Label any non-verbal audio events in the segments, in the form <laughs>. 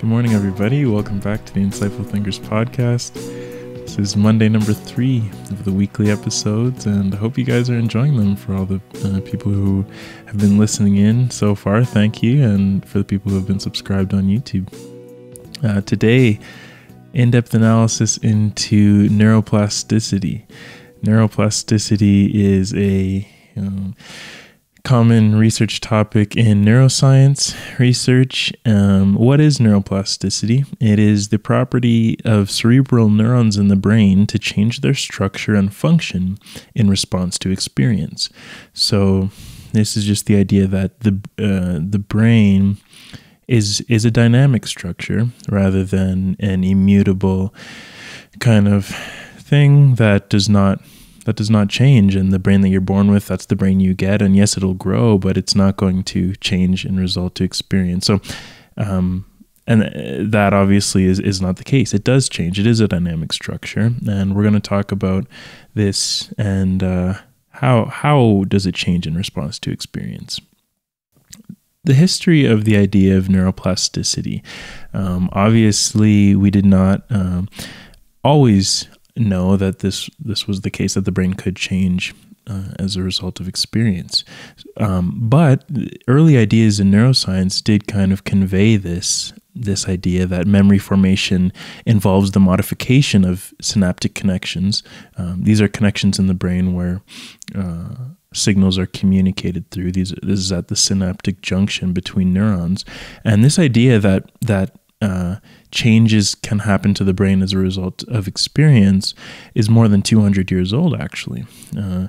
Good morning, everybody. Welcome back to the Insightful Thinkers podcast. This is Monday number three of the weekly episodes, and I hope you guys are enjoying them for all the uh, people who have been listening in so far. Thank you, and for the people who have been subscribed on YouTube. Uh, today, in depth analysis into neuroplasticity. Neuroplasticity is a um, common research topic in neuroscience research. Um, what is neuroplasticity? It is the property of cerebral neurons in the brain to change their structure and function in response to experience. So, this is just the idea that the uh, the brain is is a dynamic structure rather than an immutable kind of thing that does not that does not change and the brain that you're born with that's the brain you get and yes it'll grow but it's not going to change in result to experience. So um, and that obviously is, is not the case. It does change. It is a dynamic structure and we're going to talk about this and uh, how how does it change in response to experience? The history of the idea of neuroplasticity. Um, obviously we did not um, always know that this this was the case that the brain could change uh, as a result of experience. Um, but early ideas in neuroscience did kind of convey this this idea that memory formation involves the modification of synaptic connections. Um, these are connections in the brain where uh, signals are communicated through. These this is at the synaptic junction between neurons, and this idea that that uh, changes can happen to the brain as a result of experience is more than 200 years old, actually. Uh,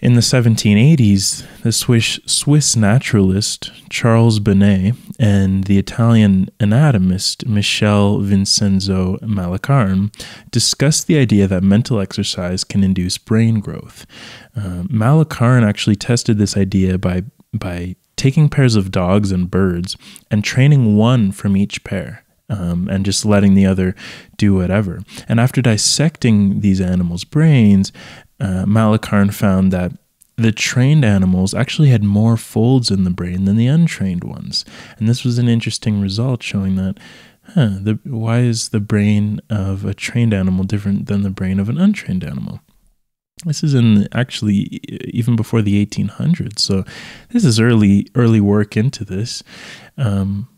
in the 1780s, the Swiss, Swiss naturalist Charles Bonnet and the Italian anatomist Michel Vincenzo Malacarne discussed the idea that mental exercise can induce brain growth. Uh, Malacarne actually tested this idea by, by taking pairs of dogs and birds and training one from each pair um, and just letting the other do whatever. And after dissecting these animals' brains, uh, Malacarne found that the trained animals actually had more folds in the brain than the untrained ones. And this was an interesting result showing that huh, the, why is the brain of a trained animal different than the brain of an untrained animal? This is in actually even before the 1800s. So this is early early work into this. Um,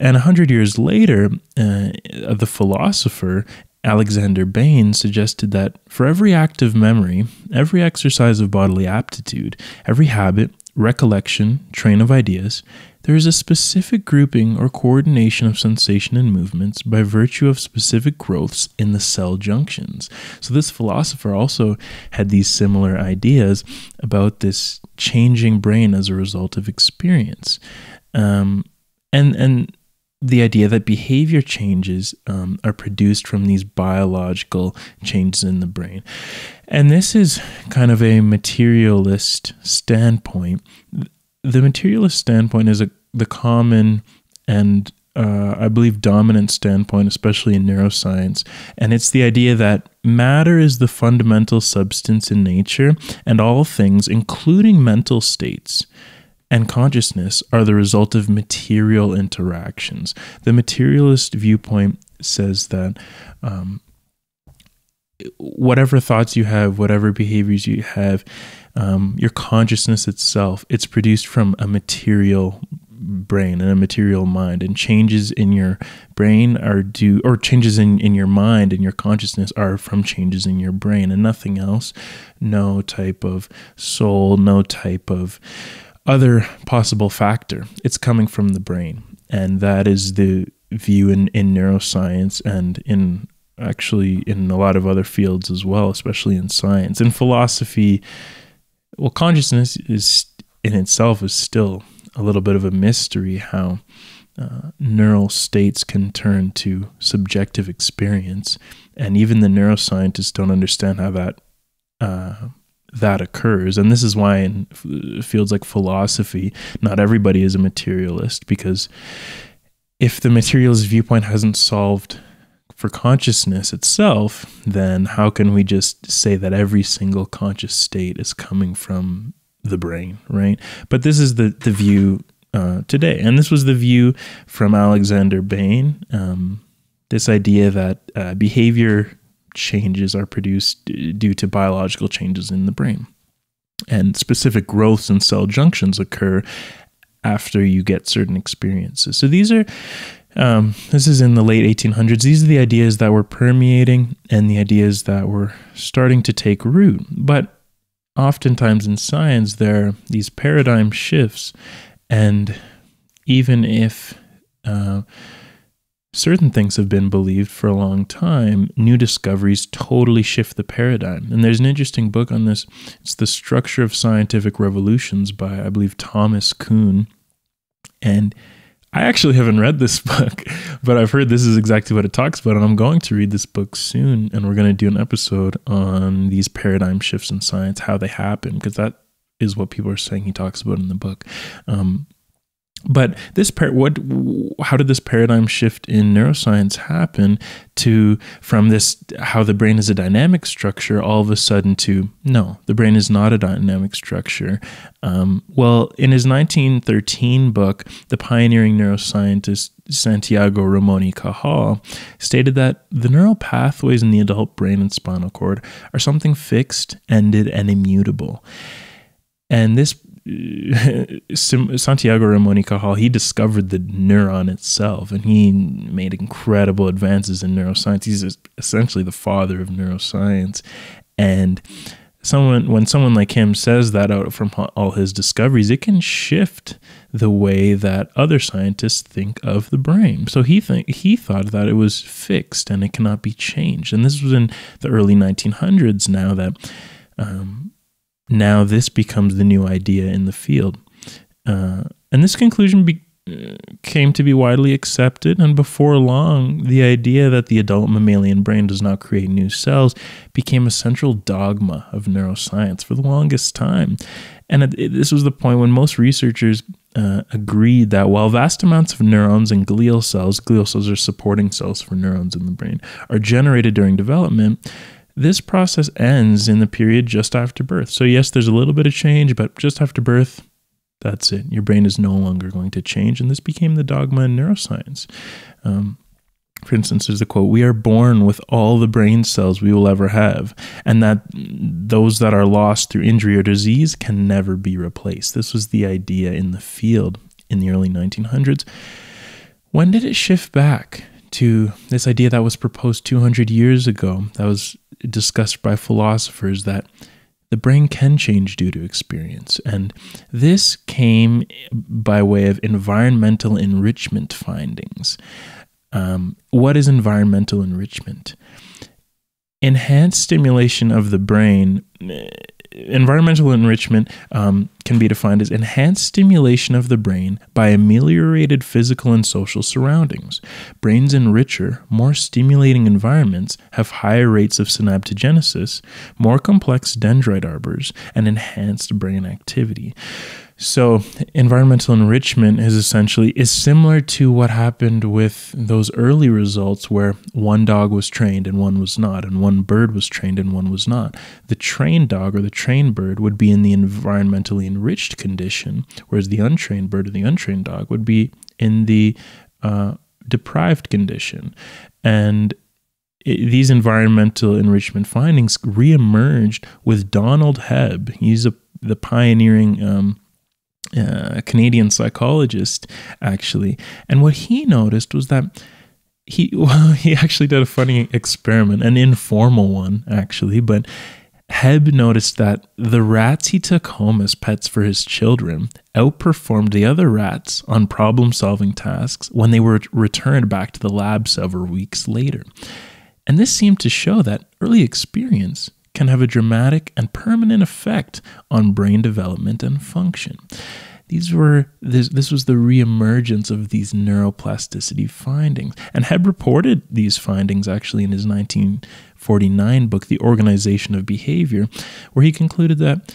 and a hundred years later, uh, the philosopher Alexander Bain suggested that for every act of memory, every exercise of bodily aptitude, every habit, recollection, train of ideas, there is a specific grouping or coordination of sensation and movements by virtue of specific growths in the cell junctions. So, this philosopher also had these similar ideas about this changing brain as a result of experience. Um, and and the idea that behavior changes um, are produced from these biological changes in the brain. And this is kind of a materialist standpoint. The materialist standpoint is a, the common and uh, I believe dominant standpoint, especially in neuroscience. And it's the idea that matter is the fundamental substance in nature, and all things, including mental states, and consciousness are the result of material interactions. The materialist viewpoint says that um, whatever thoughts you have, whatever behaviors you have, um, your consciousness itself, it's produced from a material brain and a material mind and changes in your brain are due or changes in, in your mind and your consciousness are from changes in your brain and nothing else no type of soul no type of other possible factor. It's coming from the brain. And that is the view in, in neuroscience and in actually in a lot of other fields as well, especially in science. In philosophy, well, consciousness is in itself is still a little bit of a mystery how uh, neural states can turn to subjective experience. And even the neuroscientists don't understand how that uh, that occurs. And this is why in fields like philosophy, not everybody is a materialist because if the materialist viewpoint hasn't solved for consciousness itself, then how can we just say that every single conscious state is coming from the brain, right? But this is the, the view uh, today. And this was the view from Alexander Bain. Um, this idea that uh, behavior changes are produced due to biological changes in the brain. And specific growths in cell junctions occur after you get certain experiences. So these are, um, this is in the late 1800s. These are the ideas that were permeating and the ideas that were starting to take root. But oftentimes in science, there are these paradigm shifts. And even if uh, certain things have been believed for a long time, new discoveries totally shift the paradigm. And there's an interesting book on this. It's The Structure of Scientific Revolutions by, I believe, Thomas Kuhn. And I actually haven't read this <laughs> book, but I've heard this is exactly what it talks about. And I'm going to read this book soon. And we're going to do an episode on these paradigm shifts in science, how they happen, because that is what people are saying he talks about in the book. Um, but this par- what how did this paradigm shift in neuroscience happen to from this how the brain is a dynamic structure all of a sudden to no the brain is not a dynamic structure? Um, well in his 1913 book the pioneering neuroscientist santiago ramon y cajal stated that the neural pathways in the adult brain and spinal cord are something fixed ended and immutable. And this <laughs> Santiago Ramon y Cajal, he discovered the neuron itself and he made incredible advances in neuroscience. He's essentially the father of neuroscience. And someone when someone like him says that out from all his discoveries, it can shift the way that other scientists think of the brain. So he think he thought that it was fixed and it cannot be changed. And this was in the early 1900s now that um, now this becomes the new idea in the field. Uh, and this conclusion be- came to be widely accepted, and before long, the idea that the adult mammalian brain does not create new cells became a central dogma of neuroscience for the longest time. And this was the point when most researchers uh, agreed that while vast amounts of neurons and glial cells, glial cells are supporting cells for neurons in the brain, are generated during development, this process ends in the period just after birth. So, yes, there's a little bit of change, but just after birth, that's it. Your brain is no longer going to change. And this became the dogma in neuroscience. Um, for instance, there's a quote We are born with all the brain cells we will ever have, and that those that are lost through injury or disease can never be replaced. This was the idea in the field in the early 1900s. When did it shift back to this idea that was proposed 200 years ago, that was discussed by philosophers that the brain can change due to experience. And this came by way of environmental enrichment findings. Um, what is environmental enrichment? Enhanced stimulation of the brain environmental enrichment um, can be defined as enhanced stimulation of the brain by ameliorated physical and social surroundings. Brains in richer, more stimulating environments have higher rates of synaptogenesis, more complex dendrite arbors, and enhanced brain activity. So environmental enrichment is essentially is similar to what happened with those early results where one dog was trained and one was not, and one bird was trained and one was not. The trained dog or the trained bird would be in the environmentally enriched condition, whereas the untrained bird or the untrained dog would be in the uh, deprived condition. And it, these environmental enrichment findings reemerged with Donald Hebb. He's a, the pioneering um, uh, Canadian psychologist, actually. And what he noticed was that he <laughs> well, he actually did a funny experiment, an informal one, actually, but Hebb noticed that the rats he took home as pets for his children outperformed the other rats on problem solving tasks when they were returned back to the lab several weeks later. And this seemed to show that early experience can have a dramatic and permanent effect on brain development and function. These were this, this was the reemergence of these neuroplasticity findings. And Hebb reported these findings actually in his 1949 book, The Organization of Behavior, where he concluded that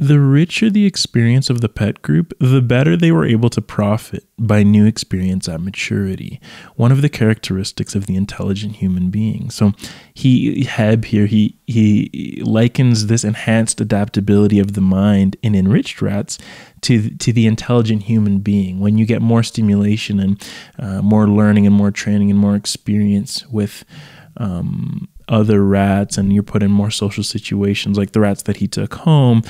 the richer the experience of the pet group, the better they were able to profit by new experience at maturity. One of the characteristics of the intelligent human being. So he Hebb here he he likens this enhanced adaptability of the mind in enriched rats to to the intelligent human being. When you get more stimulation and uh, more learning and more training and more experience with um, other rats and you're put in more social situations like the rats that he took home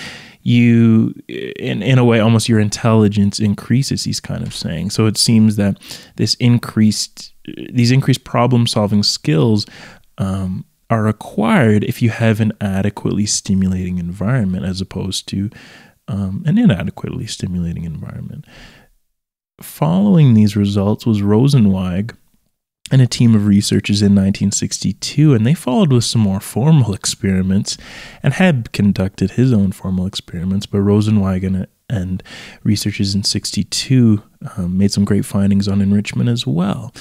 you in in a way almost your intelligence increases he's kind of saying. So it seems that this increased these increased problem solving skills um, are acquired if you have an adequately stimulating environment as opposed to um, an inadequately stimulating environment. Following these results was rosenzweig and a team of researchers in 1962, and they followed with some more formal <laughs> experiments and had conducted his own formal experiments. But Rosenzweig and, and researchers in 62 um, made some great findings on enrichment as well.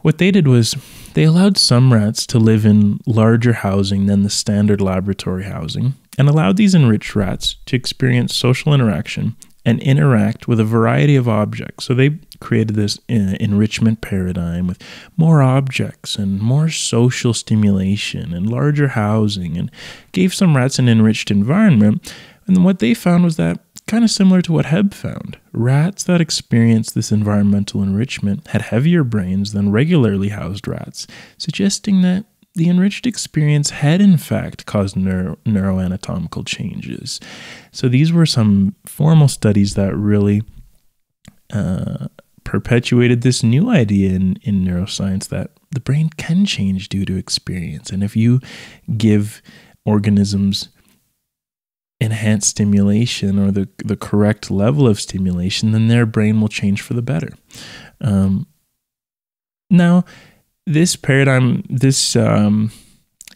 What they did was they allowed some rats to live in larger housing than the standard laboratory housing and allowed these enriched rats to experience social interaction and interact with a variety of objects. So they created this uh, enrichment paradigm with more objects and more social stimulation and larger housing and gave some rats an enriched environment. And what they found was that kind of similar to what Hebb found. Rats that experienced this environmental enrichment had heavier brains than regularly housed rats, suggesting that the enriched experience had in fact caused neuro- neuroanatomical changes. So these were some formal studies that really uh, perpetuated this new idea in, in neuroscience that the brain can change due to experience. And if you give organisms enhanced stimulation or the, the correct level of stimulation, then their brain will change for the better. Um, now, this paradigm, this um,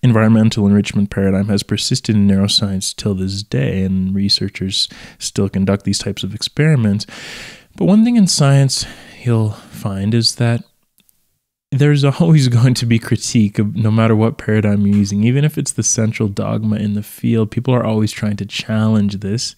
environmental enrichment paradigm has persisted in neuroscience till this day, and researchers still conduct these types of experiments. But one thing in science you'll find is that there's <laughs> always going to be critique of no matter what paradigm you're using, even if it's the central dogma in the field. People are always trying to challenge this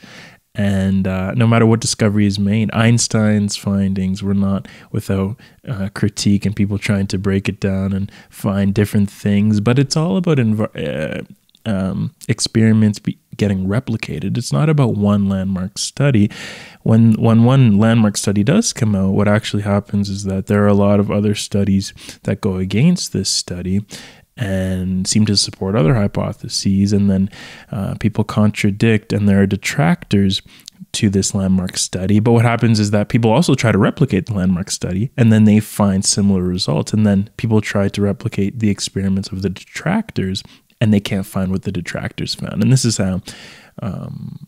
and uh, no matter what discovery is made, Einstein's findings were not without uh, critique and people trying to break it down and find different things. But it's all about uh, um, experiments getting replicated. It's not about one landmark study. When when one landmark study does come out, what actually happens is that there are a lot of other studies that go against this study, and seem to support other hypotheses, and then uh, people contradict, and there are detractors to this landmark study. But what happens is that people also try to replicate the landmark study, and then they find similar results, and then people try to replicate the experiments of the detractors, and they can't find what the detractors found. And this is how. Um,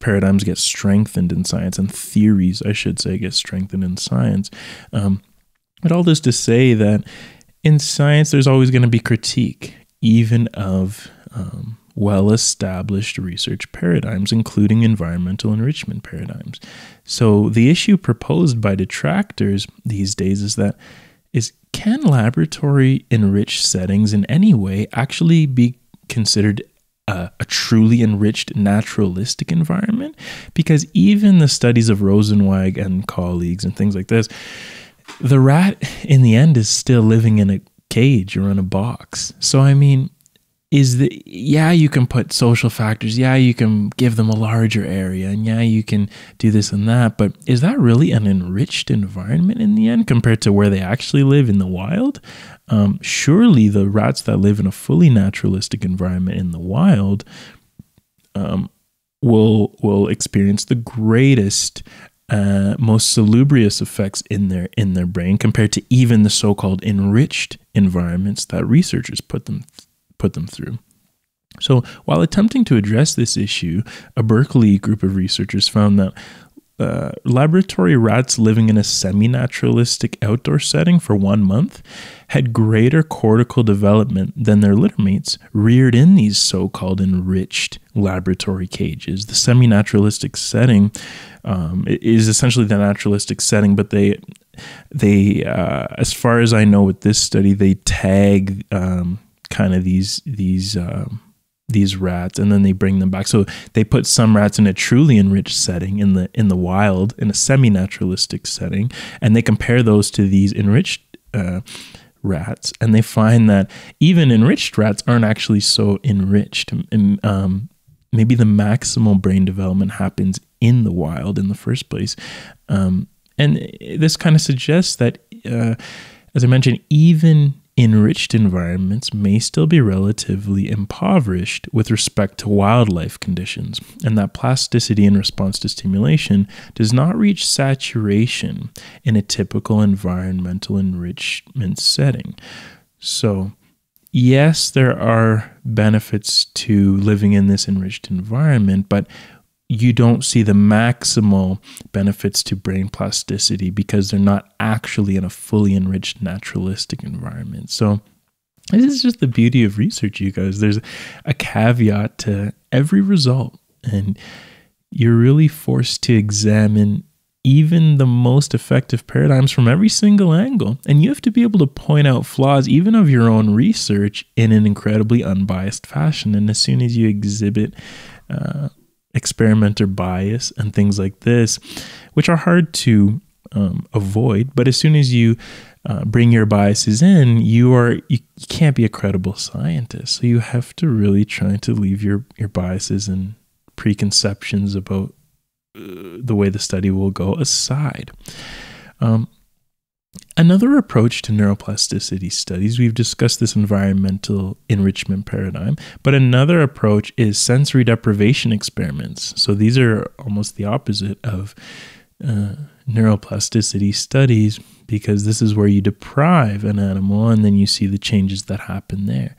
paradigms get strengthened in science and theories i should say get strengthened in science um, but all this to say that in science, there's always going to be critique, even of um, well established research paradigms, including environmental enrichment paradigms. So, the issue proposed by detractors these days is that is can laboratory enriched settings in any way actually be considered a, a, truly enriched naturalistic environment because even the studies of Rosenzweig and colleagues and things like this the rat in the end is still living in a cage or in a box. So I mean, is the yeah you can put social factors yeah you can give them a larger area and yeah you can do this and that but is that really an enriched environment in the end compared to where they actually live in the wild um, surely the rats that live in a fully naturalistic environment in the wild um, will will experience the greatest uh, most salubrious effects in their in their brain compared to even the so-called enriched environments that researchers put them put them through. So, while attempting to address this issue, a Berkeley group of researchers found that uh, laboratory rats living in a semi naturalistic outdoor setting for one month had greater cortical development than their littermates reared in these so called enriched laboratory cages. The semi naturalistic setting um, is essentially the naturalistic setting, but they, they uh, as far as I know with this study, they tag um, kind of these, these, um, these rats and then they bring them back. So they put some rats in a truly enriched setting in the in the wild in a semi-naturalistic setting and they compare those to these enriched uh, rats and they find that even enriched rats aren't actually so enriched. Um, maybe the maximal brain development happens in the wild in the first place. Um, and this kind of suggests that uh, as i mentioned even enriched environments may still be relatively impoverished with respect to wildlife conditions, and that plasticity in response to stimulation does not reach saturation in a typical environmental enrichment setting. So, yes, there are benefits to living in this enriched environment, but you don't see the maximal benefits to brain plasticity because they're not actually in a fully enriched naturalistic environment. So, this is just the beauty of research, you guys. There's a caveat to every result, and you're really forced to examine even the most effective paradigms from every single angle. And you have to be able to point out flaws, even of your own research, in an incredibly unbiased fashion. And as soon as you exhibit, uh, experimenter bias and things like this, which are hard to um, avoid. But as soon as you uh, bring your biases in, you are you, can't be a credible scientist. So you have to really try to leave your your biases and preconceptions about uh, the way the study will go aside. Um, Another approach to neuroplasticity studies, we've discussed this environmental enrichment paradigm, but another approach is sensory deprivation experiments. So these are almost the opposite of uh, neuroplasticity studies because this is where you deprive an animal and then you see the changes that happen there.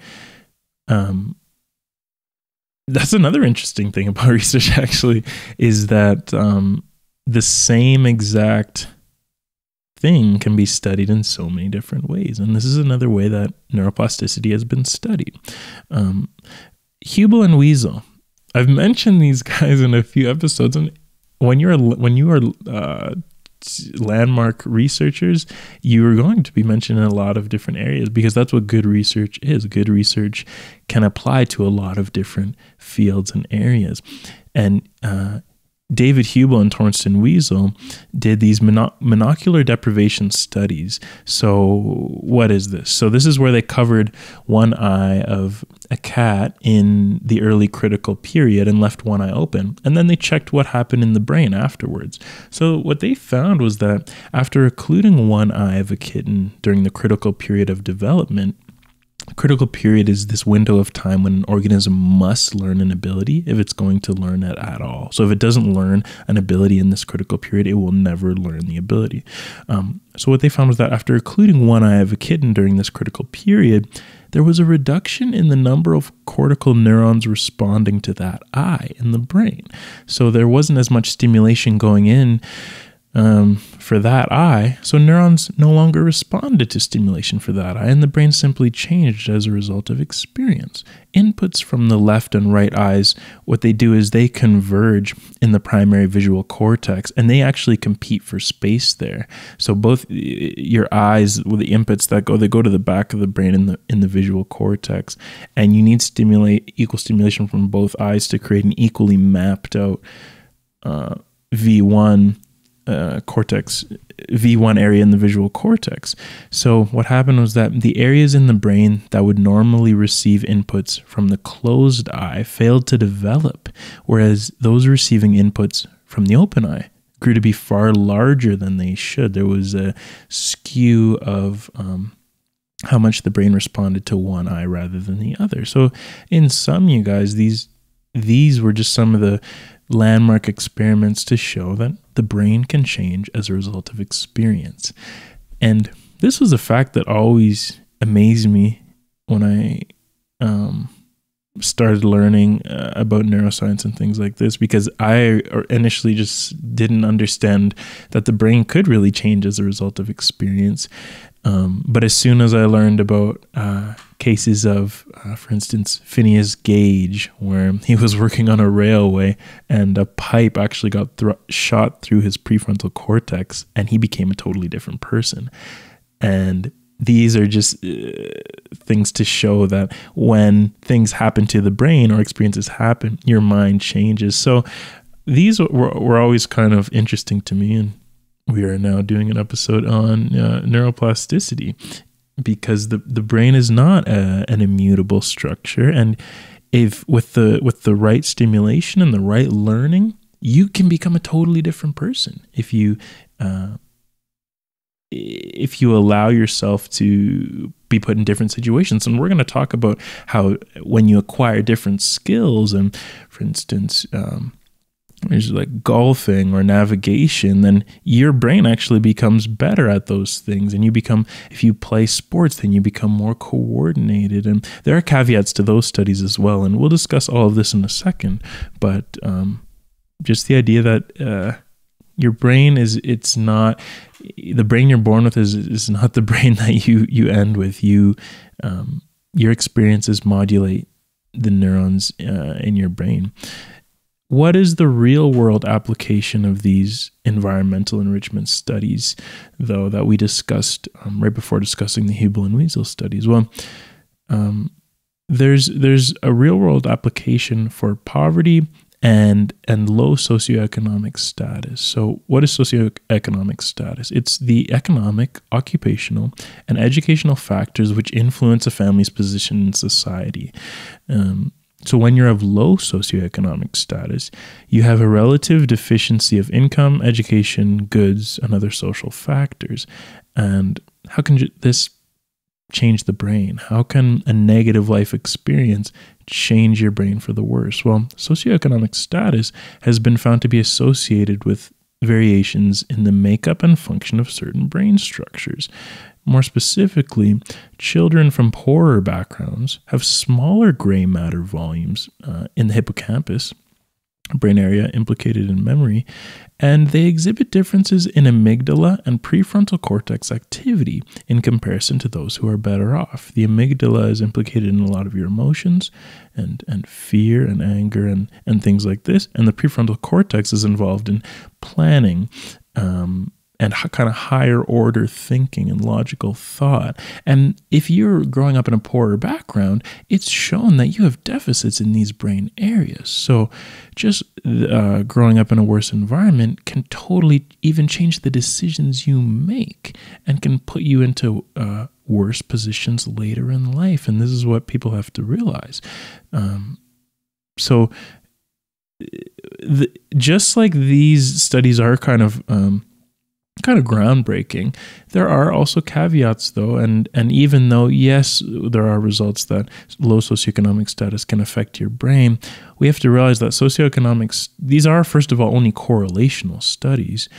Um, that's another interesting thing about <laughs> research, actually, is that um, the same exact thing can be studied in so many different ways. And this is another way that neuroplasticity has been studied. Um, Hubel and Wiesel. I've mentioned these <laughs> guys in a few episodes, and when you're when you are uh, landmark researchers, you are going to be mentioned in a lot of different areas because that's what good research is. Good research can apply to a lot of different fields and areas, and uh, David Hubel and Torsten Wiesel did these monocular deprivation studies. So, what is this? So, this is where they covered one eye of a cat in the early critical period and left one eye open. And then they checked what happened in the brain afterwards. So, what they found was that after occluding one eye of a kitten during the critical period of development, critical period is this window of time when an organism must learn an ability if it's going to learn it at all. So if it doesn't learn an ability in this critical period, it will never learn the ability. Um, so what they found was that after occluding one eye of a kitten during this critical period, there was a reduction in the number of cortical neurons responding to that eye in the brain. So there wasn't as much stimulation going in um, for that eye. So neurons no longer responded to stimulation for that eye, and the brain simply changed as a result of experience. Inputs from the left and right eyes, what they do is they converge in the primary visual cortex, and they actually compete for space there. So both your eyes, with the inputs that go, they go to the back of the brain in the in the visual cortex, and you need stimulate equal stimulation from both eyes to create an equally mapped out. Uh, V1 uh, cortex V1 area in the visual cortex. So, what happened was that the areas in the brain that would normally receive inputs from the closed eye failed to develop, whereas those receiving inputs from the open eye grew to be far larger than they should. There was a skew of um, how much the brain responded to one eye rather than the other. So, in some, you guys, these these were just some of the landmark experiments to show that the brain can change as a result of experience. And this was a fact that always amazed me when I um, started learning uh, about neuroscience and things like this because I initially just didn't understand that the brain could really change as a result of experience. Um, but as soon as I learned about uh, cases of, uh, for instance, Phineas Gage, where he was working on a railway and a pipe actually got shot through his prefrontal cortex and he became a totally different person. And these are just uh, things to show that when things happen to the brain or experiences happen, your mind changes. So these were, were always kind of interesting to me. And we are now doing an episode on uh, neuroplasticity because the, the brain is not a, an immutable structure. And if with the with the right stimulation and the right learning, you can become a totally different person if you uh, if you allow yourself to be put in different situations. And we're going to talk about how when you acquire different skills, and for instance, um, there's like golfing or navigation, then your brain actually becomes better at those things. And you become, if you play sports, then you become more coordinated. And there are caveats to those studies as well. And we'll discuss all of this in a second. But um, just the idea that uh, your brain is, it's not, the brain you're born with is, is not the <laughs> brain that you, you end with. You, um, your experiences modulate the neurons uh, in your brain. What is the real world application of these environmental enrichment studies, though, that we discussed um, right before discussing the Hubel and Wiesel studies? Well, um, there's there's a real world application for poverty and and low socioeconomic status. So, what is socioeconomic status? It's the economic, occupational, and educational factors which influence a family's position in society. Um, so, when you're of low socioeconomic status, you have a relative deficiency of income, education, goods, and other social factors. And how can this change the brain? How can a negative life experience change your brain for the worse? Well, socioeconomic status has been found to be associated with variations in the makeup and function of certain brain structures. More specifically, children from poorer backgrounds have smaller gray matter volumes uh, in the hippocampus, brain area implicated in memory, and they exhibit differences in amygdala and prefrontal cortex activity in comparison to those who are better off. The amygdala is implicated in a lot of your emotions and, and fear and anger and, and things like this, and the prefrontal cortex is involved in planning. Um, and kind of higher order thinking and logical thought. And if you're growing up in a poorer background, it's shown that you have deficits in these brain areas. So just uh, growing up in a worse environment can totally even change the decisions you make and can put you into uh, worse positions later in life. And this is what people have to realize. Um, so, the, just like these studies are kind of um, kind of groundbreaking. There are also caveats though, and and even though yes, there are results that low socioeconomic status can affect your brain, we have to realize that socioeconomics these are first of all only correlational studies,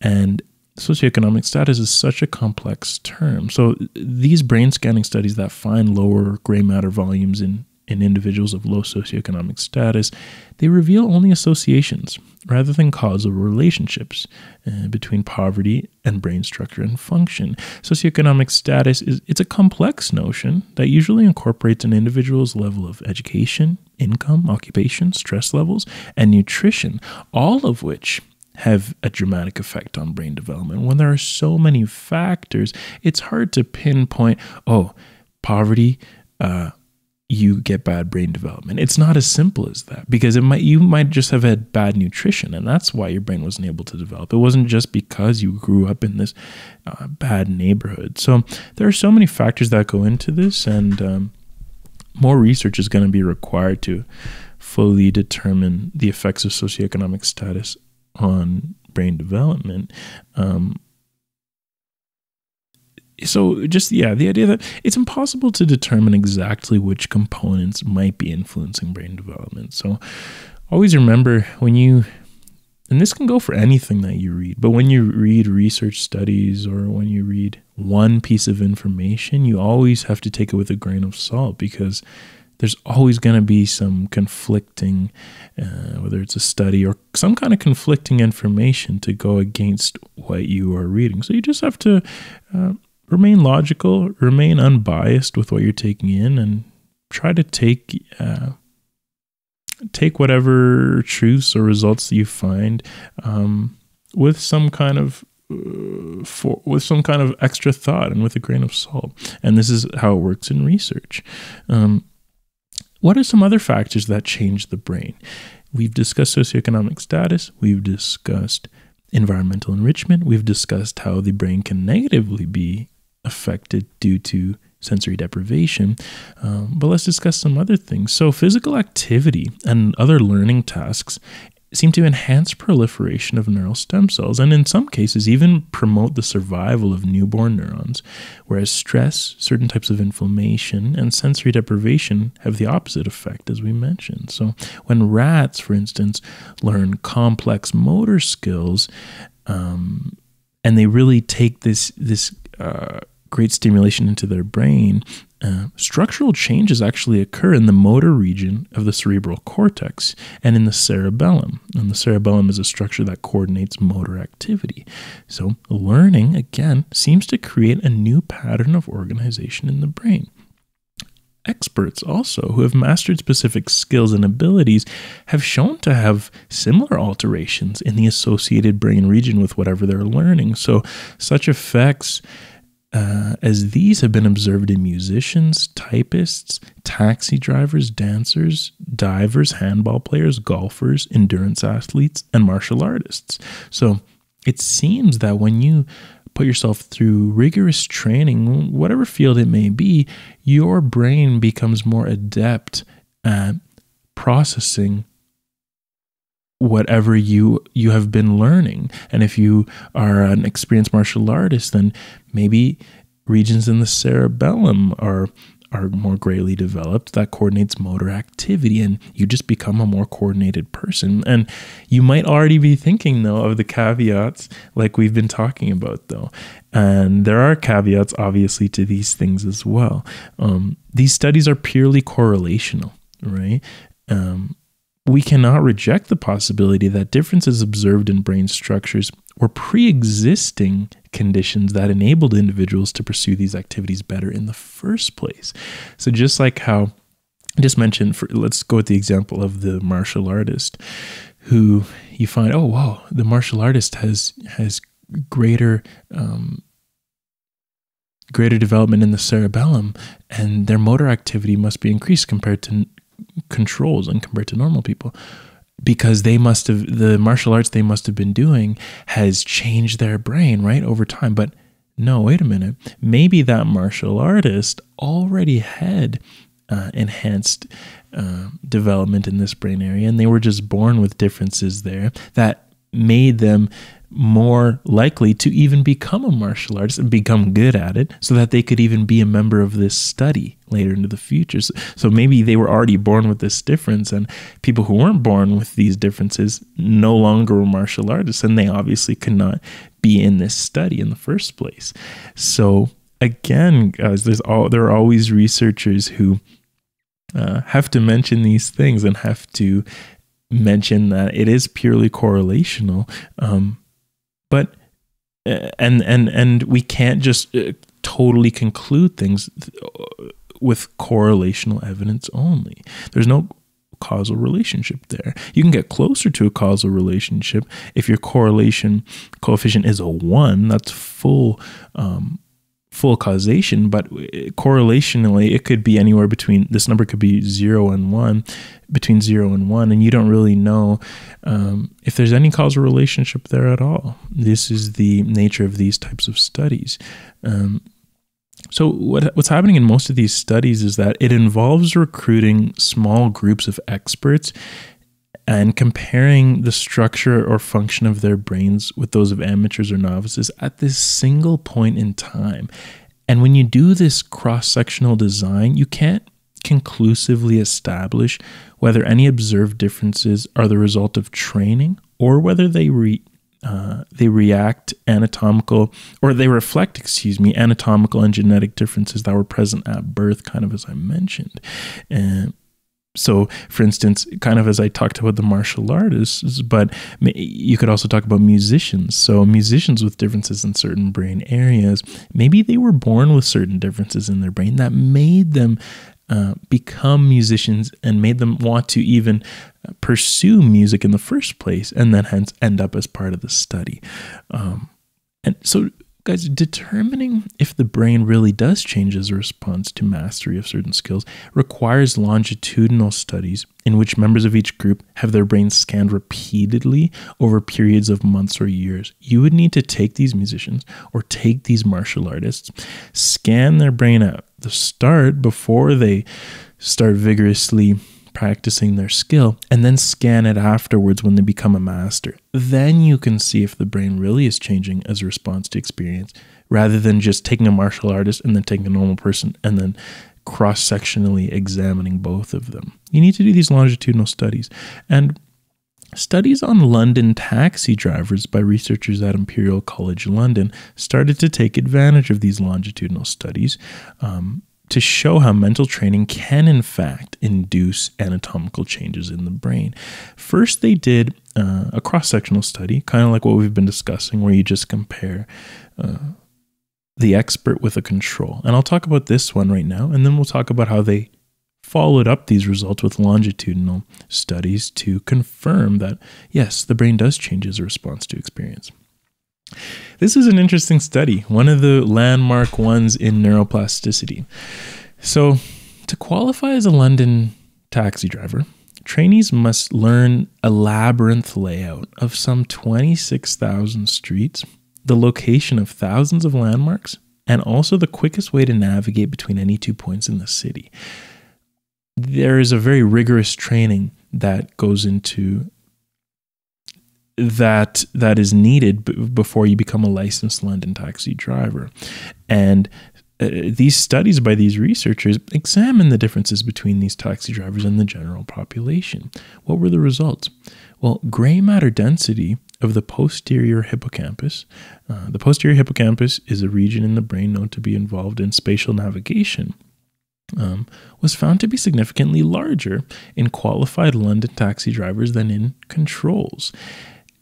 and socioeconomic status is such a complex term. So these brain scanning studies that find lower gray matter volumes in in individuals of low socioeconomic status, they reveal only associations rather than causal relationships uh, between poverty and brain structure and function. Socioeconomic status is it's a complex notion that usually incorporates an individual's level of education, income, occupation, stress levels, and nutrition, all of which have a dramatic effect on brain development. When there are so many factors, it's hard to pinpoint, oh, poverty, uh, you get bad brain development. It's not as simple as that because it might you might just have had bad nutrition and that's why your brain wasn't able to develop. It wasn't just because you grew up in this uh, bad neighborhood. So there are so many factors that go into this, and um, more research is going to be required to fully determine the effects of socioeconomic status on brain development. Um, so just yeah the idea that it's impossible to determine exactly which components might be influencing brain development so always remember when you and this can go for anything that you read but when you read research studies or when you read one piece of information you always have to take it with a grain of salt because there's always going to be some conflicting, uh, whether it's a study or some kind of conflicting information to go against what you are reading. So you just have to uh, remain logical, remain unbiased with what you're taking in, and try to take uh, take whatever truths or results that you find um, with some kind of uh, for with some kind of extra thought and with a grain of salt. And this is how it works in research. Um, what are some other factors that change the brain? We've discussed socioeconomic status. We've discussed environmental enrichment. We've discussed how the brain can negatively be affected due to sensory deprivation. Um, but let's discuss some other things. So, physical activity and other learning tasks seem to enhance proliferation of neural stem cells and in some cases even promote the survival of newborn neurons whereas stress certain types of inflammation and sensory deprivation have the opposite effect as we mentioned so when rats for instance learn complex motor skills um, and they really take this this uh, great stimulation into their brain, uh, structural changes actually occur in the motor region of the cerebral cortex and in the cerebellum. And the cerebellum is a structure that coordinates motor activity. So, learning, again, seems to create a new pattern of organization in the brain. Experts also who have mastered specific skills and abilities have shown to have similar alterations in the associated brain region with whatever they're learning. So, such effects uh, as these have been observed in musicians, typists, taxi drivers, dancers, divers, handball players, golfers, endurance athletes, and martial artists. So it seems that when you put yourself through rigorous training, whatever field it may be, your brain becomes more adept at processing whatever you you have been learning and if you are an experienced martial artist then maybe regions in the cerebellum are are more greatly developed that coordinates motor activity and you just become a more coordinated person. And you might already be thinking though of the caveats like we've been talking about though. And there are caveats obviously to these things as well. Um, these studies are purely correlational right? Um, we cannot reject the possibility that differences observed in brain structures were pre existing conditions that enabled individuals to pursue these activities better in the first place. So, just like how I just mentioned, for, let's go with the example of the martial artist who you find, oh, wow, the martial artist has, has greater. Um, greater development in the cerebellum and their motor activity must be increased compared to controls and compared to normal people because they must have the martial arts they must have been doing has changed their brain right over time. But no wait a minute. Maybe that martial artist already had uh, enhanced uh, development in this brain area and they were just born with differences there that made them more likely to even become a martial artist and become good at it so that they could even be a member of this study later into the future. So, so, maybe they were already born with this difference, and people who weren't born with these differences no longer were martial artists, and they obviously could not be in this study in the first place. So, again, guys, there's all there are always researchers who uh, have to mention these things and have to mention that it is purely correlational. Um, but uh, and and and we can't just uh, totally conclude things with correlational evidence only. There's no causal relationship there. You can get closer to a causal relationship if your correlation coefficient is a one. That's full um, full causation, but correlationally, it could be anywhere between this number could be zero and one, between zero and one, and you don't really know um, if there's any causal relationship there at all. This is the nature of these types of studies. Um, so what, what's happening in most of these studies is that it involves recruiting small groups of experts and comparing the structure or function of their brains with those of amateurs or novices at this single point in time. And when you do this cross sectional design, you can't conclusively establish whether any observed differences are the result of training or whether they re, uh, they react anatomical or they reflect, excuse me, anatomical and genetic differences that were present at birth, kind of as I mentioned. And so for instance kind of as i talked about the martial artists but you could also talk about musicians. So musicians with differences in certain brain areas maybe they were born with certain differences in their brain that made them uh, become musicians and made them want to even pursue music in the first place and then hence end up as part of the study. Um, And so Guys, determining if the brain really does change as a response to mastery of certain skills requires longitudinal studies in which members of each group have their brains scanned repeatedly over periods of months or years. You would need to take these musicians or take these martial artists, scan their brain at the start before they start vigorously practicing their skill and then scan it afterwards when they become a master. Then you can see if the brain really is changing as a response to experience rather than just taking a martial artist and then taking a normal person and then cross sectionally examining both of them. You need to do these longitudinal studies. And Studies on London taxi drivers by researchers at Imperial College London started to take advantage of these longitudinal studies. Um, to show how mental training can, in fact, induce anatomical changes in the brain. First, they did uh, a cross sectional study, kind of like what we've been discussing, where you just compare uh, the expert with a control. And I'll talk about this one right now, and then we'll talk about how they followed up these results with longitudinal studies to confirm that, yes, the brain does change as a response to experience. This is an interesting study, one of the landmark ones in neuroplasticity. So, to qualify as a London taxi driver, trainees must learn a labyrinth layout of some 26,000 streets, the location of thousands of landmarks, and also the quickest way to navigate between any two points in the city. There is a very rigorous training that goes into that that is needed b- before you become a licensed London taxi driver. And uh, these studies by these researchers examine the differences between these taxi drivers and the general population. What were the results? Well, gray matter density of the posterior hippocampus. Uh, the posterior hippocampus is a region in the brain known to be involved in spatial navigation. Um, was found to be significantly larger in qualified London taxi drivers than in controls.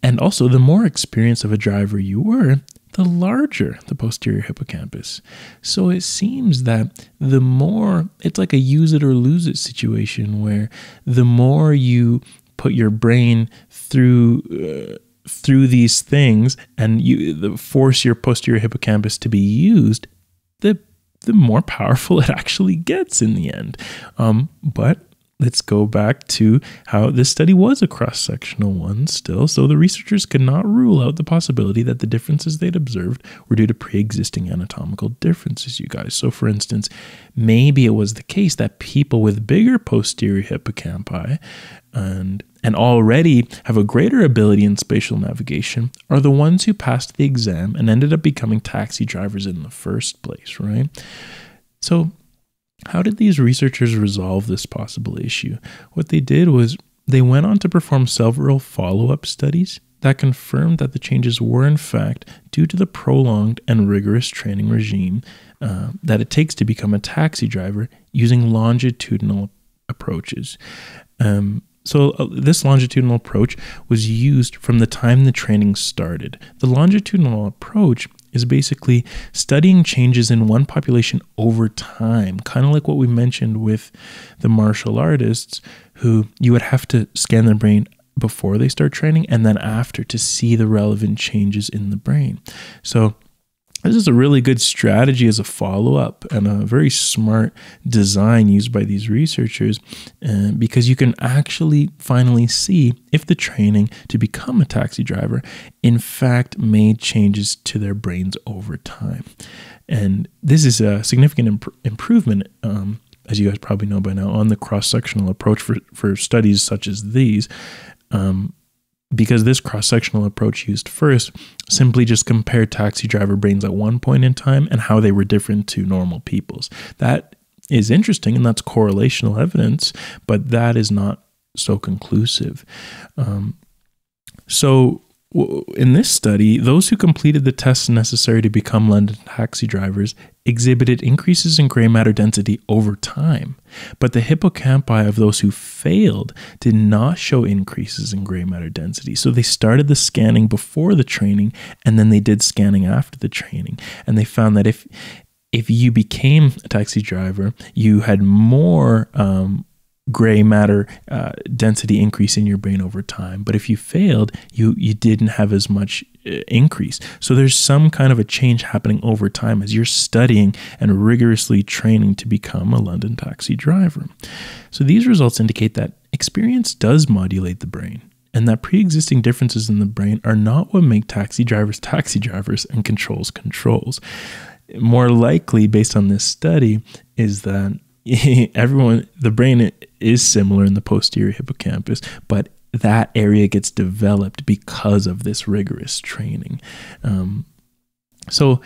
And also, the more experienced of a driver you were, the larger the posterior hippocampus. So it seems that the more, it's like a use it or lose it situation where the more you put your brain through. Uh, through these things and you the, force your posterior hippocampus to be used, the the more powerful <laughs> it actually gets in the end. Um, but let's go back to how this study was a cross sectional one still. So the researchers could not rule out the possibility that the differences they'd observed were due to pre existing anatomical differences, you guys. So, for instance, maybe it was the case that people with bigger posterior hippocampi and and already have a greater ability in spatial navigation are the ones who passed the exam and ended up becoming taxi drivers in the first place, right? So how did these researchers resolve this possible issue? What they did was they went on to perform several follow up studies that confirmed that the changes were, in fact, due to the prolonged and rigorous training regime uh, that it takes to become a taxi driver using longitudinal approaches. Um, so, uh, this longitudinal approach was used from the time the training started. The longitudinal approach is basically studying changes in one population over time, kind of like what we mentioned with the martial artists, who you would have to scan their brain before they start training and then after to see the relevant changes in the brain. So, this is a really good strategy as a follow up and a very smart design used by these researchers uh, because you can actually finally see if the training to become a taxi driver, in fact, made changes to their brains over time. And this is a significant imp- improvement. Um, as you guys probably know by now, on the cross sectional approach for, for studies such as these. Um, because this cross sectional approach used first simply just compared taxi driver brains at one point in time and how they were different to normal people's. That is interesting and that's correlational evidence, but that is not so conclusive. Um, so, in this study, those who completed the tests necessary to become London taxi drivers exhibited increases in gray matter density over time, but the hippocampi of those who failed did not show increases in gray matter density. So they started the scanning before the training and then they did scanning after the training. And they found that if if you became a taxi driver, you had more um, gray matter uh, density increase in your brain over time. But if you failed, you you didn't have as much uh, increase. So there's some kind of a change happening over time as you're studying and rigorously training to become a London taxi driver. So these results indicate that experience does modulate the brain. And that pre existing differences in the brain are not what make taxi drivers taxi drivers and controls controls. More likely, based on this study, is that <laughs> everyone, the brain is similar in the posterior hippocampus, but that area gets developed because of this rigorous training. Um, so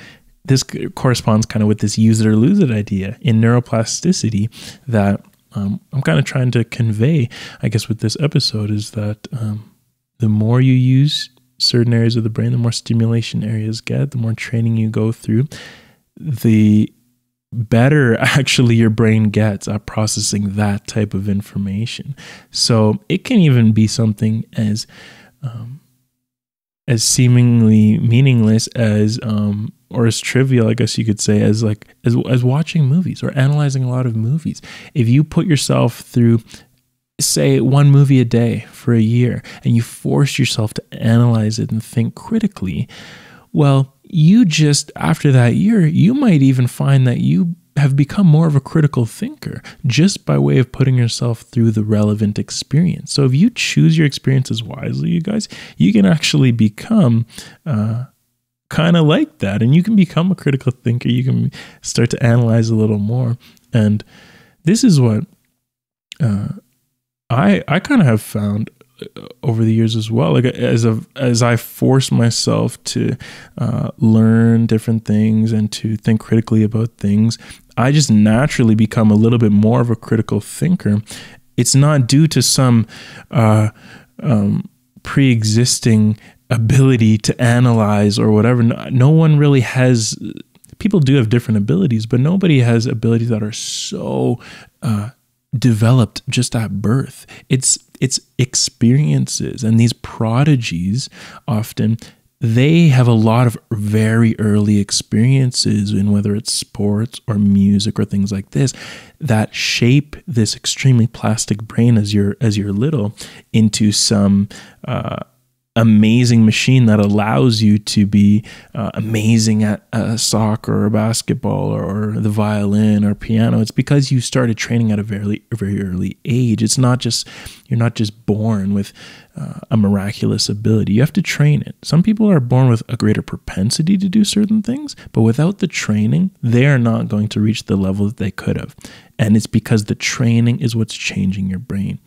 this corresponds kind of with this use it or lose it idea in neuroplasticity that um, I'm kind of trying to convey, I guess, with this episode is that um, the more you use certain areas of the brain, the more stimulation areas get, the more training you go through, the better <laughs> actually your brain gets at processing that type of information. So it can even be something as um, as seemingly meaningless as um, or as trivial, I guess you could say, as like as as watching movies or analyzing a lot of movies. If you put yourself through say one movie a day for a year and you force yourself to analyze it and think critically, well, you just, after that year, you might even find that you have become more of a critical thinker just by way of putting yourself through the relevant experience. So if you choose your experiences wisely, you guys, you can actually become uh, kind of like that, and you can become a critical thinker. You can start to analyze a little more, and this is what uh, I I kind of have found over the years as well. Like as a, as I force myself to uh, learn different things and to think critically about things, I just naturally become a little bit more of a critical thinker. It's not due to some uh, um, pre-existing ability to analyze or whatever. No, no one really has. People do have different abilities, but nobody has abilities that are so uh, developed just at birth. It's it's experiences and these prodigies often they have a lot of very early experiences in whether it's sports or music or things like this that shape this extremely plastic brain as you're as you're little into some uh, amazing machine that allows you to be uh, amazing at uh, soccer or basketball or, or, the violin or piano. It's because you started training at a very very early age. It's not just you're not just born with uh, a miraculous ability. You have to train it. Some people are born with a greater propensity to do certain things but without the training they are not going to reach the level that they could have. And it's because the training is what's changing your brain.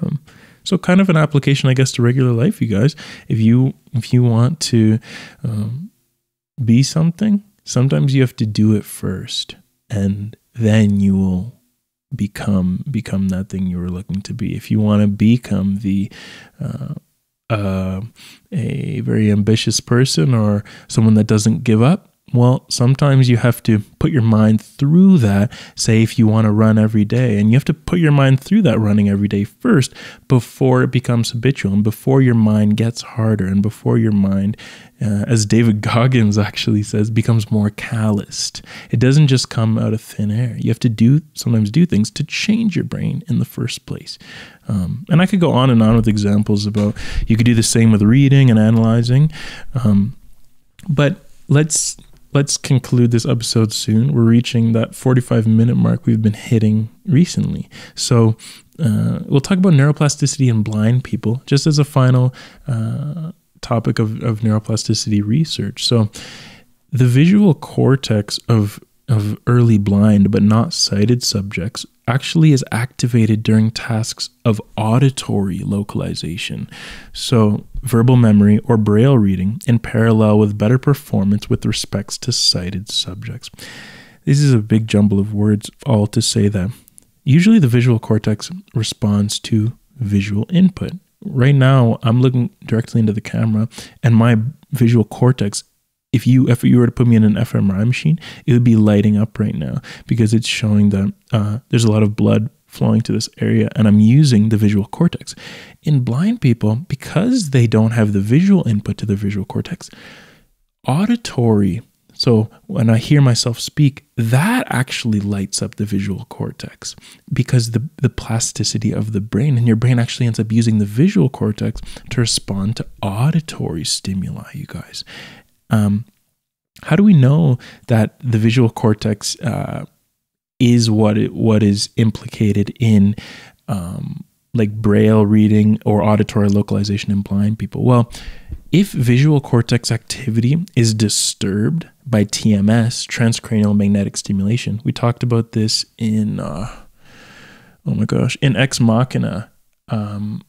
Um, so kind of an application, I guess, to regular life, you guys. If you if you want to um, be something, sometimes you have to do it first, and then you will become become that thing you were looking to be. If you want to become the uh, uh, a very ambitious person or someone that doesn't give up, well, sometimes you have to put your mind through that. Say, if you want to run every day, and you have to put your mind through that running every day first before it becomes habitual and before your mind gets harder and before your mind, uh, as David <laughs> Goggins actually says, becomes more calloused. It doesn't just come out of thin air. You have to do sometimes do things to change your brain in the first place. Um, and I could go on and on with examples about you could do the same with reading and analyzing. Um, but let's let's conclude this episode soon. We're reaching that 45 minute mark we've been hitting recently. So uh, we'll talk about neuroplasticity in blind people just as a final uh, topic of, of neuroplasticity research. So the visual cortex of of early blind but not sighted subjects actually is activated during tasks of auditory localization. So, verbal memory or braille reading in parallel with better performance with respects to sighted subjects. This is a big jumble of words, all to say that usually the visual cortex responds to visual input. Right now, I'm looking directly into the camera, and my visual cortex if you if you were to put me in an fMRI machine, it would be lighting up right now because it's showing that uh, there's a lot of blood flowing to this area, and I'm using the visual cortex. In blind people, because they don't have the visual input to the visual cortex, auditory So when I hear myself speak, that actually lights up the visual cortex because the, the plasticity of the brain and your brain actually ends up using the visual cortex to respond to auditory stimuli, you guys. Um, how do we know that the visual cortex uh, is what it, what is implicated in um, like braille reading or auditory localization in blind people? Well, if visual cortex activity is disturbed by TMS, transcranial magnetic stimulation, we talked about this in, uh, oh my gosh, in Ex Machina. Um,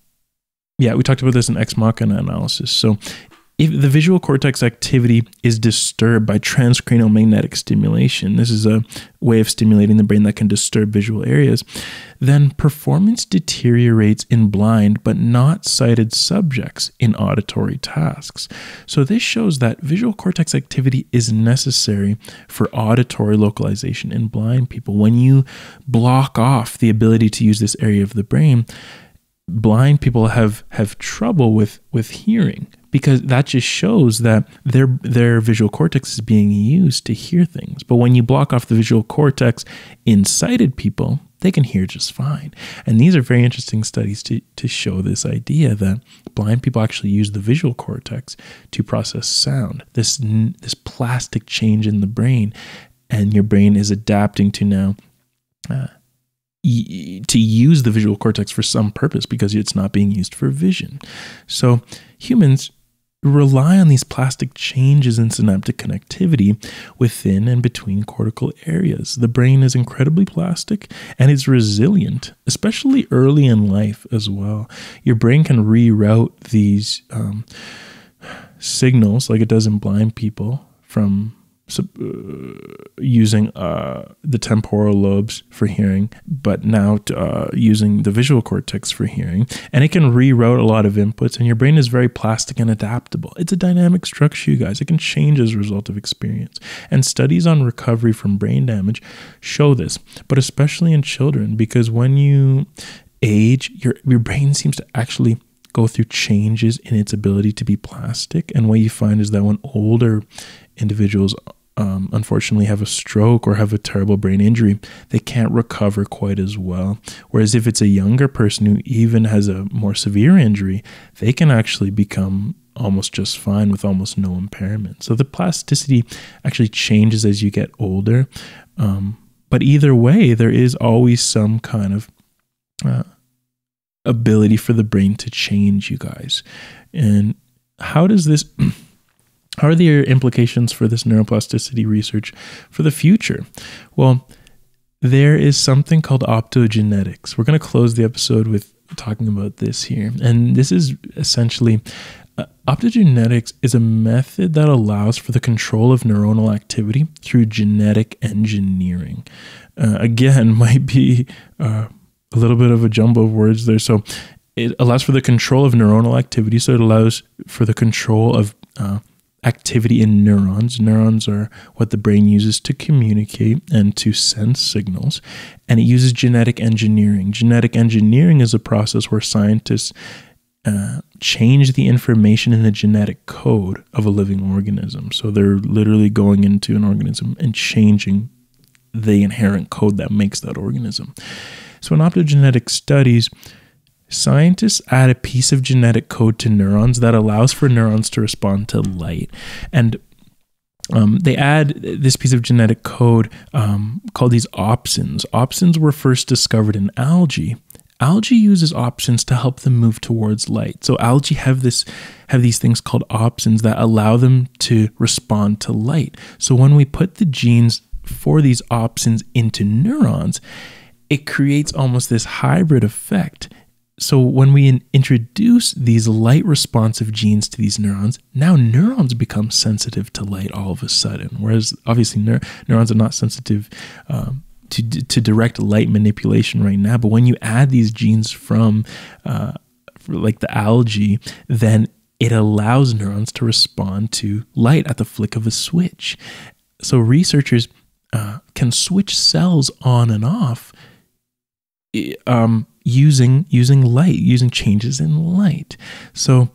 yeah, we talked about this in Ex Machina analysis. So if the visual cortex activity is disturbed by transcranial magnetic stimulation, this is a way of stimulating the brain that can disturb visual areas, then performance deteriorates in blind but not sighted subjects in auditory tasks. So, this shows that visual cortex activity is necessary for auditory localization in blind people. When you block off the ability to use this area of the brain, blind people have have trouble with with hearing because that just shows that their their visual cortex is being used to hear things. But when you block off the visual cortex in sighted people, they can hear just fine. And these are very interesting studies to, to show this idea that blind people actually use the visual cortex to process sound. This this plastic change in the brain, and your brain is adapting to now. Uh, to use the visual cortex for some purpose because it's not being used for vision. So humans rely on these plastic changes in synaptic connectivity within and between cortical areas. The brain is incredibly plastic and it's resilient, especially early in life as well. Your brain can reroute these um, signals like it does in blind people from using uh, the temporal lobes for hearing, but now uh, using the visual cortex for hearing. And it can reroute a lot of inputs, and your brain is very plastic and adaptable. It's a dynamic structure, you guys. It can change as a result of experience. And studies on recovery from brain damage show this, but especially in children, because when you age, your, your brain seems to actually go through changes in its ability to be plastic. And what you find is that when older individuals um, unfortunately have a stroke or have a terrible brain injury, they can't recover quite as well. Whereas if it's a younger person who even has a more severe injury, they can actually become almost just fine with almost no impairment. So the plasticity actually changes as you get older. Um, but either way, there is always some kind of uh, ability for the brain to change, you guys. And how does this Are there implications for this neuroplasticity research for the future? Well, there is something called optogenetics. We're going to close the episode with talking about this here. And this is essentially uh, optogenetics is a method that allows for the control of neuronal activity through genetic engineering. Uh, again, <laughs> might be uh, a little bit of a jumble of words there. So it allows for the control of neuronal activity. So it allows for the control of uh, activity in neurons. Neurons are what the brain uses to communicate and to send signals, and it uses genetic engineering. Genetic engineering is a process where scientists uh, change the information in the genetic code of a living organism. So they're literally going into an organism and changing the inherent code that makes that organism. So in optogenetic studies, Scientists add a piece of genetic code to neurons that allows for neurons to respond to light. And um, they add this piece of genetic code um, called these opsins. Opsins were first discovered in algae. Algae uses opsins to help them move towards light. So algae have this have these things called opsins that allow them to respond to light. So when we put the genes for these opsins into neurons, it creates almost this hybrid effect so when we in- introduce these light responsive genes to these neurons, now neurons become sensitive to light all of a sudden. Whereas obviously neur- neurons are not sensitive um, to to direct light manipulation right now. But when you add these genes from uh, like the algae, then it allows neurons to respond to light at the flick of a switch. So researchers uh, can switch cells on and off. Um, using using light, using changes in light. So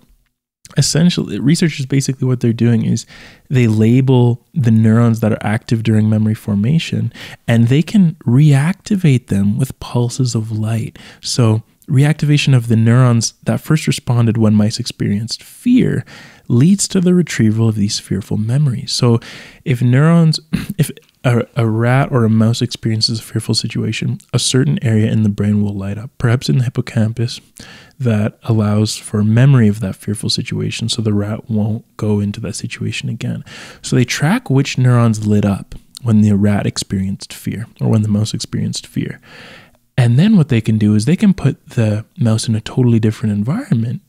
essentially researchers basically what they're doing is they label the neurons that are active during memory formation and they can reactivate them with pulses of light so reactivation of the neurons that first responded when mice experienced fear leads to the retrieval of these fearful memories so if neurons <clears throat> if a, a, rat or a mouse experiences a fearful situation, a certain area in the brain will light up, perhaps in the hippocampus, that allows for memory of that fearful situation so the rat won't go into that situation again. So they track which neurons lit up when the rat experienced fear or when the mouse experienced fear. And then what they can do is they can put the mouse in a totally different environment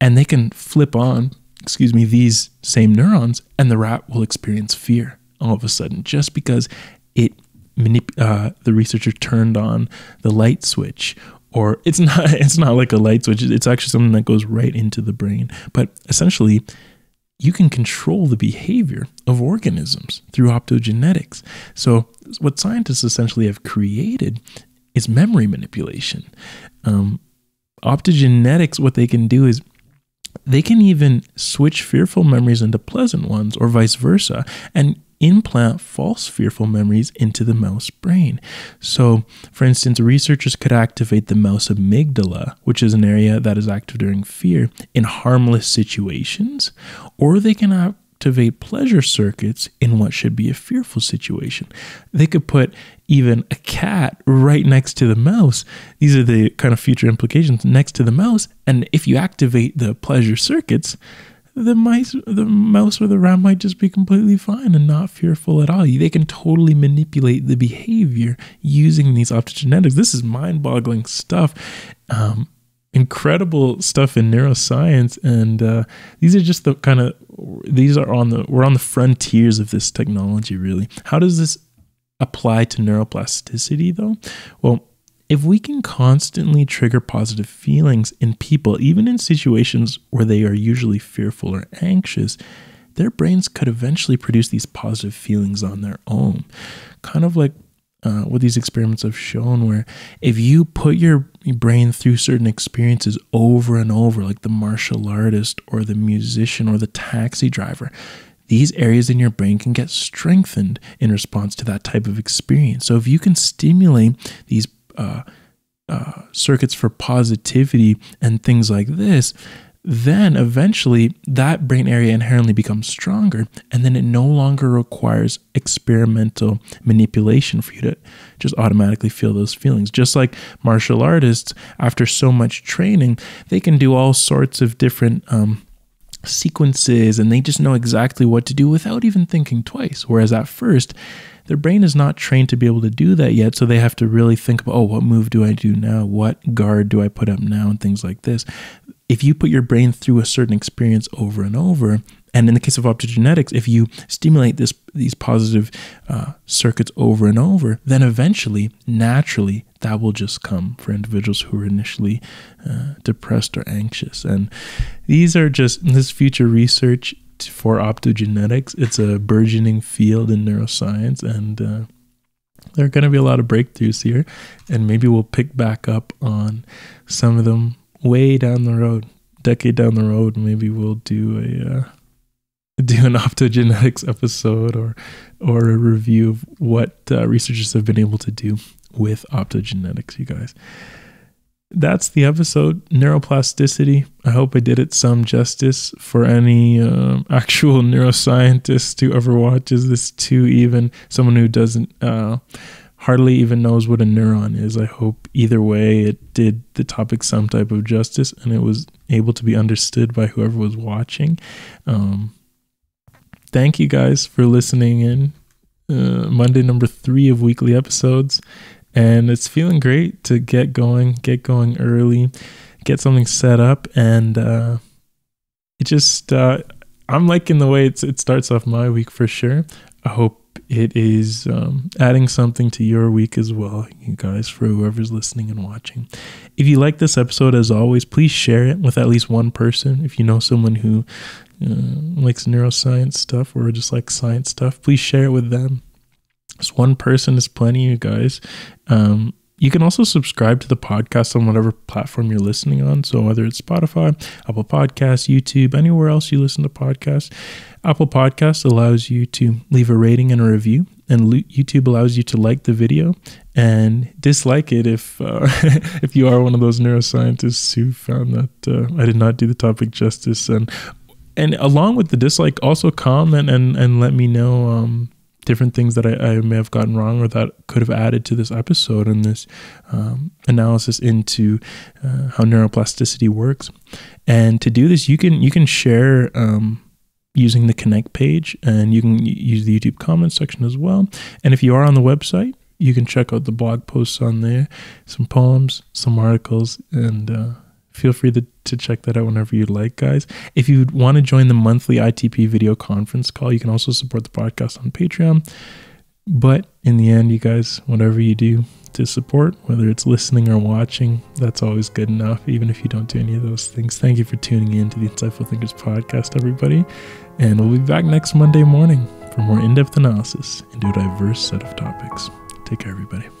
and they can flip on, excuse me, these same neurons and the rat will experience fear all of a sudden just because it manip- uh, the researcher turned on the light switch or <laughs> it's not it's not like a light switch it's actually something that goes right into the brain. But essentially you can control the behavior of organisms through optogenetics. So what scientists essentially have created is memory manipulation. Um, optogenetics what they can do is they can even switch fearful memories into pleasant ones or vice versa. And implant false fearful memories into the mouse brain. So, for instance, researchers could activate the mouse amygdala, which is an area that is active during fear, in harmless situations, or they can activate pleasure circuits in what should be a fearful situation. They could put even a cat right next to the mouse. These are the kind of future implications next to the mouse. And if you activate the pleasure circuits, the mice, the mouse or the rat might just be completely fine and not fearful at all. They can totally manipulate the behavior using these optogenetics. This is mind-boggling stuff. Um, incredible stuff in neuroscience, and uh, these are just the kind of these are on the we're on the frontiers of this technology. Really, how does this apply to neuroplasticity though? Well if we can constantly trigger positive feelings in people, even in situations where they are usually fearful or anxious, their brains could eventually produce these positive feelings on their own. Kind of like uh, what these experiments have shown, where if you put your brain through certain experiences over and over, like the martial artist or the musician or the taxi driver, these areas in your brain can get strengthened in response to that type of experience. So if you can stimulate these uh, uh, circuits for positivity and things like this, then eventually that brain area inherently becomes stronger and then it no longer requires experimental manipulation for you to just automatically feel those feelings. Just like martial artists after so much training they can do all sorts of different um, sequences and they just know exactly what to do without even thinking twice. Whereas at first their brain is not trained to be able to do that yet. So they have to really think about, oh, what move do I do now? What guard do I put up now? And things like this. If you put your brain through a certain experience over and over, and in the case of optogenetics, if you stimulate this these positive uh, circuits over and over, then eventually, naturally, that will just come for individuals who are initially uh, depressed or anxious. And these are just this future research for optogenetics. It's a burgeoning field in neuroscience, and uh, there are going to be a lot of breakthroughs here. And maybe we'll pick back up on some of them way down the road, decade down the road. Maybe we'll do a uh, do an <laughs> optogenetics episode or or a review of what uh, researchers have been able to do with optogenetics. You guys that's the episode. Neuroplasticity. I hope i did it some justice for any uh, <laughs> actual neuroscientist who ever watches this too even someone who doesn't uh, hardly even knows what a neuron is. I hope either way it did the topic some type of justice and it was able to be understood by whoever was watching. Um, thank you guys for listening in uh, monday number three of weekly episodes and it's feeling great to get going, get going early, get something set up, and uh, it just uh, I'm liking the way it starts off my week for sure. I hope it is um, adding something to your week as well, you guys, for whoever's listening and watching. If you like this episode, as always, please share it with at least one person. If you know someone who uh, likes neuroscience stuff or just like science stuff, please share it with them. Just one person is plenty, you guys. Um, you can also subscribe to the podcast on whatever platform you're listening on. So whether it's Spotify, Apple Podcasts, YouTube, anywhere else you listen to podcasts, Apple Podcasts allows you to leave a rating and a review, and YouTube allows you to like the video and dislike it if uh, <laughs> if you are one of those neuroscientists who found that uh, I did not do the topic justice. And and along with the dislike, also comment and and let me know. Um, different things that I, I, may have gotten wrong or that could have added to this episode and this um, analysis into uh, how neuroplasticity works. And to do this, you can you can share um, using the Connect page, and you can use the YouTube comments section as well. And if you are on the website, you can check out the blog posts on there, some poems, some articles, and uh, feel free to, to check that out whenever you'd like, guys. If you want to join the monthly ITP video conference call, you can also support the podcast on Patreon. But in the end, you guys, whatever you do to support, whether it's listening or watching, that's always good enough, even if you don't do any of those things. Thank you for tuning in to the Insightful Thinkers podcast, everybody. And we'll be back next Monday morning for more in depth analysis into a diverse set of topics. Take care, everybody.